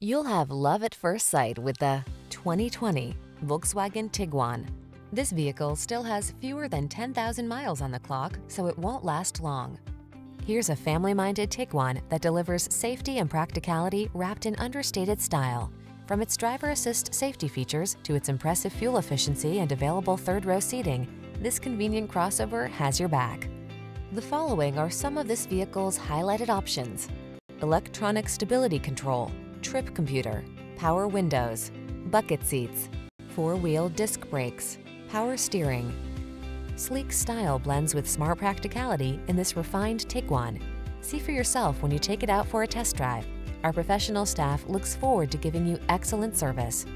You'll have love at first sight with the 2020 Volkswagen Tiguan. This vehicle still has fewer than 10,000 miles on the clock, so it won't last long. Here's a family-minded Tiguan that delivers safety and practicality wrapped in understated style. From its driver assist safety features to its impressive fuel efficiency and available third-row seating, this convenient crossover has your back. The following are some of this vehicle's highlighted options. Electronic stability control, trip computer, power windows, bucket seats, four-wheel disc brakes, power steering. Sleek style blends with smart practicality in this refined Tiguan. See for yourself when you take it out for a test drive. Our professional staff looks forward to giving you excellent service.